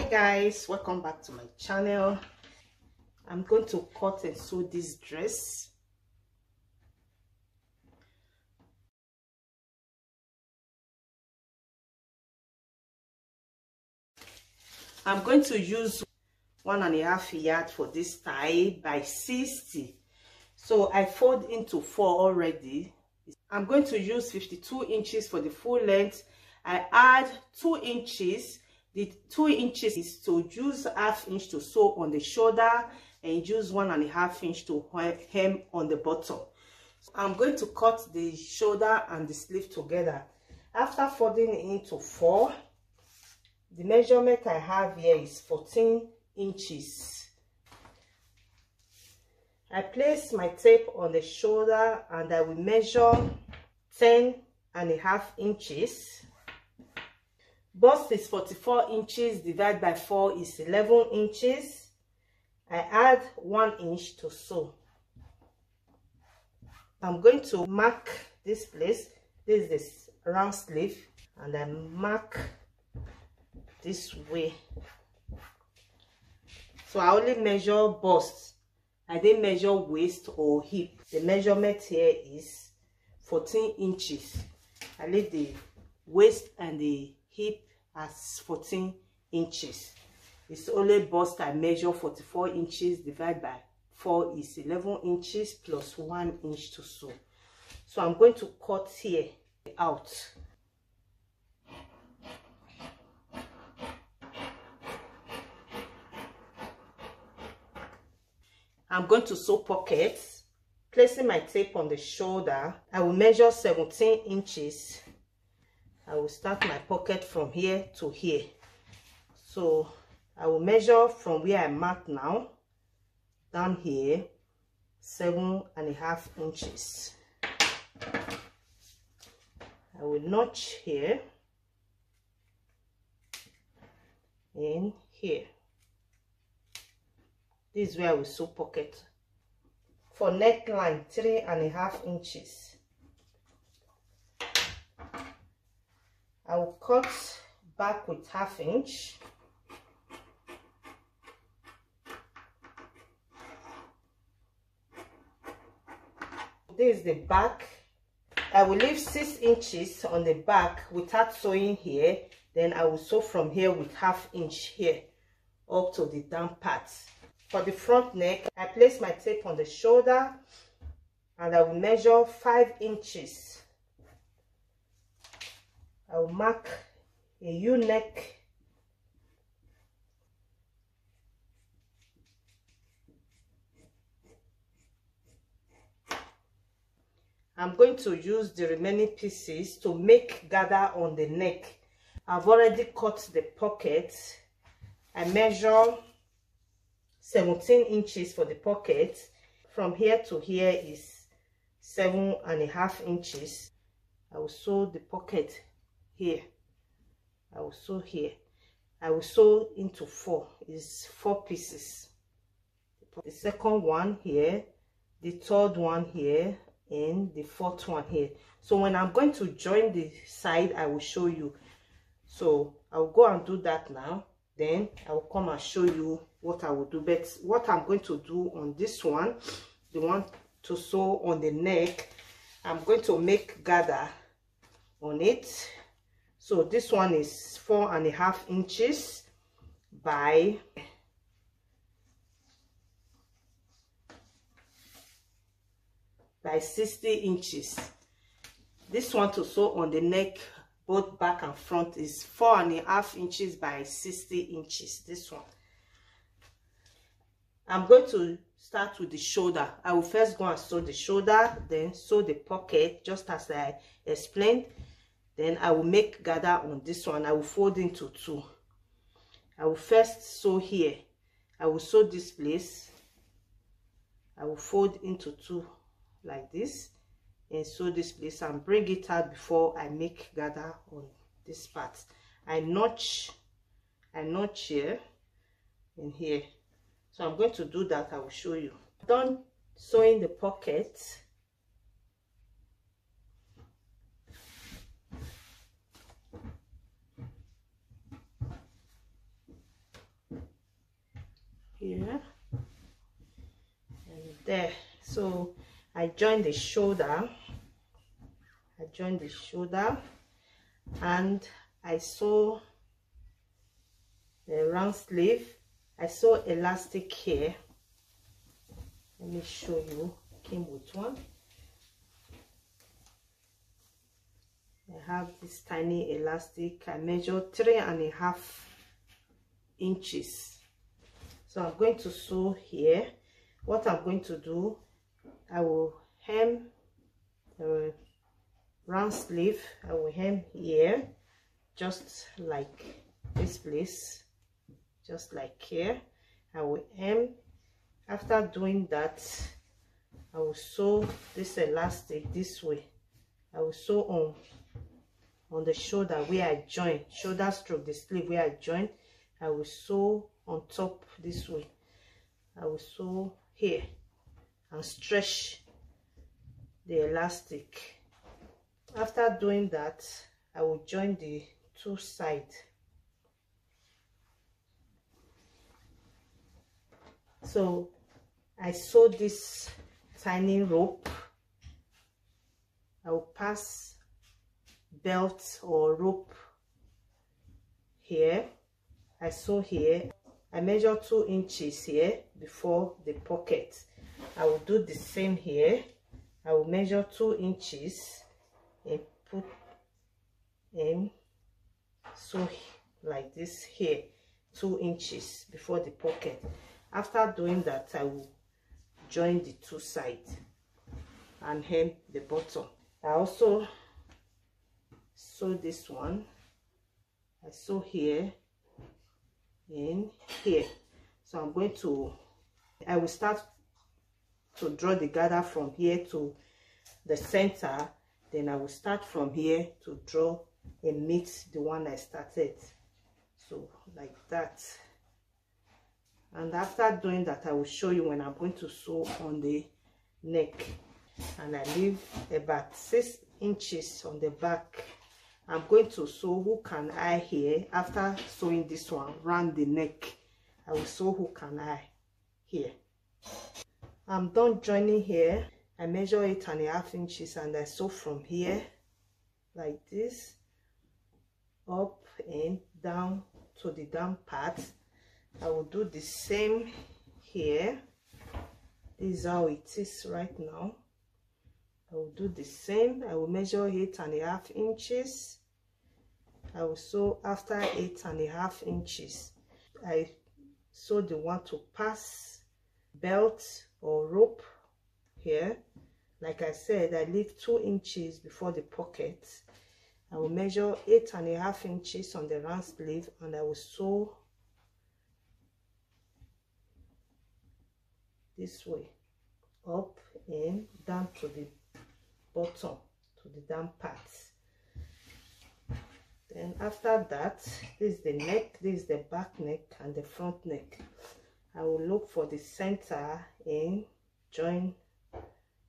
hi guys. Welcome back to my channel. I'm going to cut and sew this dress. I'm going to use one and a half yard for this tie by 60 so i fold into four already. I'm going to use 52 inches for the full length. I add two inches the two inches is to use half inch to sew on the shoulder and use one and a half inch to hem on the bottom. So i'm going to cut the shoulder and the sleeve together. After folding into four the measurement i have here is 14 inches. I place my tape on the shoulder and i will measure 10 and a half inches bust is 44 inches divided by 4 is 11 inches. I add one inch to sew. I'm going to mark this place. This is this round sleeve and i mark this way. So i only measure bust. I didn't measure waist or hip. The measurement here is 14 inches. I leave the waist and the hip as 14 inches it's only bust i measure 44 inches divided by 4 is 11 inches plus 1 inch to sew so i'm going to cut here out I'm going to sew pockets. Placing my tape on the shoulder, I will measure 17 inches. I will start my pocket from here to here. So I will measure from where I mark now down here seven and a half inches. I will notch here and here this is where I will sew pocket for neckline three and a half inches I will cut back with half inch. This is the back. I will leave six inches on the back without sewing here. Then I will sew from here with half inch here up to the down part. For the front neck, I place my tape on the shoulder and I will measure 5 inches. I will mark a U-neck I'm going to use the remaining pieces to make gather on the neck. I've already cut the pocket. I measure 17 inches for the pocket from here to here is seven and a half inches i will sew the pocket here. I will sew here. I will sew into four. Is four pieces. The second one here the third one here and the fourth one here. So when i'm going to join the side i will show you. So i'll go and do that now. Then i will come and show you what i will do. But what i'm going to do on this one the one to sew on the neck i'm going to make gather on it so this one is four and a half inches by by 60 inches. This one to sew on the neck both back and front is four and a half inches by 60 inches this one. I'm going to start with the shoulder. I will first go and sew the shoulder then sew the pocket just as i explained then i will make gather on this one. I will fold into two. I will first sew here. I will sew this place. I will fold into two like this and sew this place and bring it out before i make gather on this part. I notch i notch here and here. So i'm going to do that. I will show you. Done sewing the pocket here. And there. So I join the shoulder. I join the shoulder. And I sew the round sleeve. I sew elastic here. Let me show you. Came with one. I have this tiny elastic. I measure three and a half inches so I'm going to sew here. What I'm going to do I will hem the round sleeve. I will hem here just like this place just like here. I will hem. After doing that I will sew this elastic this way. I will sew on on the shoulder where I join shoulder stroke the sleeve where I join. I will sew on top this way. I will sew here and stretch the elastic. After doing that I will join the two sides. So I sew this tiny rope. I will pass belt or rope here. I sew here I measure two inches here before the pocket. I will do the same here. I will measure two inches and put in so like this here two inches before the pocket. After doing that I will join the two sides and hem the bottom. I also sew this one. I sew here and here. So I'm going to I will start to draw the gather from here to the center. Then I will start from here to draw and meet the one I started. So like that. And after doing that I will show you when I'm going to sew on the neck. And I leave about six inches on the back I'm going to sew hook and eye here. After sewing this one round the neck I will sew hook and eye here. I'm done joining here. I measure eight and a half inches and I sew from here like this up and down to the down part. I will do the same here. This is how it is right now. I will do the same. I will measure eight and a half inches I will sew after eight and a half inches. I sew the one to pass belt or rope here. Like I said I leave two inches before the pocket. I will measure eight and a half inches on the round sleeve and I will sew this way up and down to the bottom to the down parts then after that this is the neck this is the back neck and the front neck. I will look for the center in join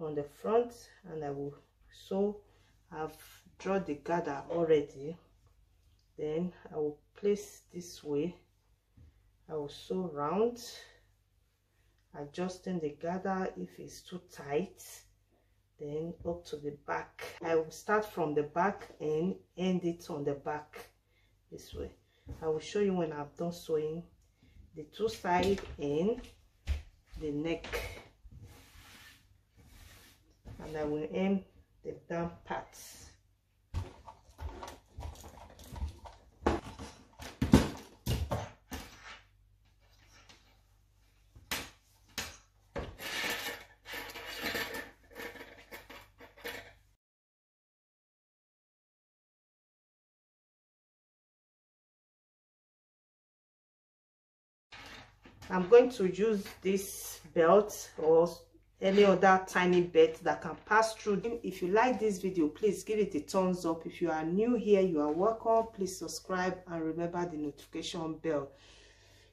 on the front and i will sew i've drawn the gather already. Then i will place this way. I will sew round adjusting the gather if it's too tight then up to the back. I will start from the back and end it on the back this way. I will show you when i've done sewing the two side and the neck. And i will end the down parts I'm going to use this belt or any other tiny belt that can pass through. If you like this video, please give it a thumbs up. If you are new here, you are welcome. Please subscribe and remember the notification bell.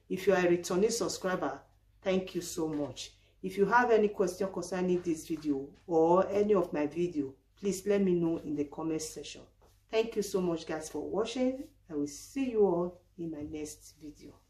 If you are a returning subscriber, thank you so much. If you have any question concerning this video or any of my video, please let me know in the comment section. Thank you so much guys for watching. I will see you all in my next video.